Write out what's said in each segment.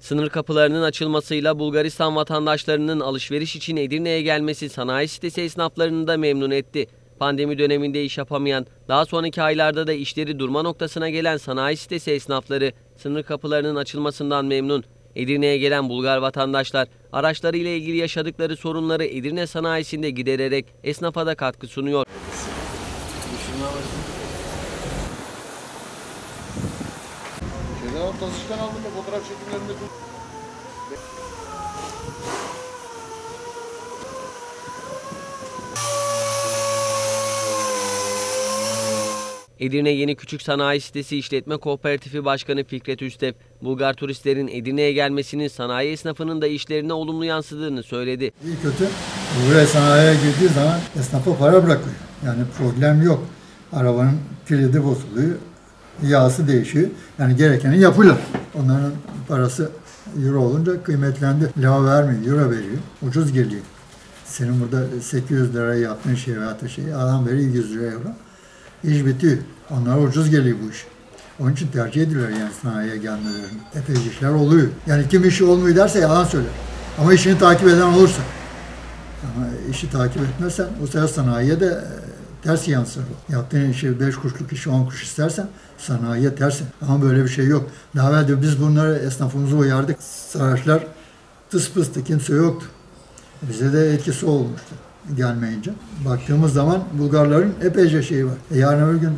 Sınır kapılarının açılmasıyla Bulgaristan vatandaşlarının alışveriş için Edirne'ye gelmesi sanayi sitesi esnaflarını da memnun etti. Pandemi döneminde iş yapamayan, daha sonraki aylarda da işleri durma noktasına gelen sanayi sitesi esnafları sınır kapılarının açılmasından memnun. Edirne'ye gelen Bulgar vatandaşlar araçlarıyla ilgili yaşadıkları sorunları Edirne sanayisinde gidererek esnafa da katkı sunuyor. O tasıştan aldım da fotoğraf çekimlerinde dur. Edirne Yeni Küçük Sanayi Sitesi İşletme Kooperatifi Başkanı Fikret Üstep, Bulgar turistlerin Edirne'ye gelmesinin sanayi esnafının da işlerine olumlu yansıdığını söyledi. İyi kötü buraya sanayiye girdiği zaman esnafa para bırakıyor. Yani problem yok. Arabanın kilidi bozuluyor. Yağsı değişiyor. Yani gerekeni yapıyorlar. Onların parası euro olunca kıymetlendi. Lira vermiyor, euro veriyor. Ucuz geliyor. Senin burada 800 liraya yaptığın şey veya şey adam veriyor 100 lira euro. İş bitiyor. Onlara ucuz geliyor bu iş. Onun için tercih ediyorlar yani sanayiye gelmelerini. Epey işler oluyor. Yani kim işi olmuyor derse yalan söyler. Ama işini takip eden olursa. Ama işi takip etmezsen o sefer sanayiye de ters yansır. bu. Yaptığın işi 5 kuşluk işi 10 kuş istersen sanayiye tersin. Ama böyle bir şey yok. Daha evvel de biz bunları esnafımızı uyardık. Saraçlar tıs pıstı kimse yoktu. Bize de etkisi olmuştu gelmeyince. Baktığımız zaman Bulgarların epeyce şeyi var. E yarın öbür gün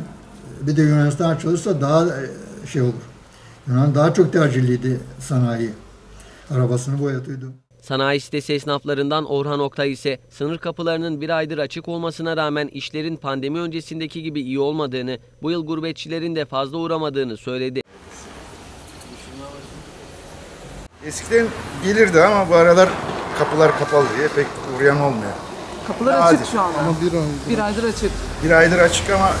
bir de Yunanistan açılırsa daha e, şey olur. Yunan daha çok tercihliydi sanayi. Arabasını boyatıyordu. Sanayi sitesi esnaflarından Orhan Oktay ise sınır kapılarının bir aydır açık olmasına rağmen işlerin pandemi öncesindeki gibi iyi olmadığını, bu yıl gurbetçilerin de fazla uğramadığını söyledi. Eskiden gelirdi ama bu aralar kapılar kapalı diye pek uğrayan olmuyor. Kapılar Nadir. açık şu anda. Ama bir, Bir aydır açık. bir aydır açık ama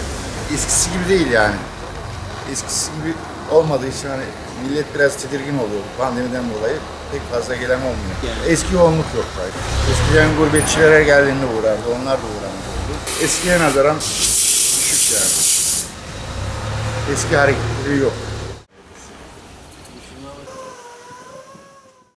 eskisi gibi değil yani. Eskisi gibi olmadığı için hani millet biraz tedirgin oluyor pandemiden dolayı. Pek fazla gelen olmuyor. Eski yoğunluk yok tabii. Eskiden gurbetçilere geldiğinde uğrardı. Onlar da uğramaz oldu. Eskiye nazaran düşük yani. Eski hareketleri yok.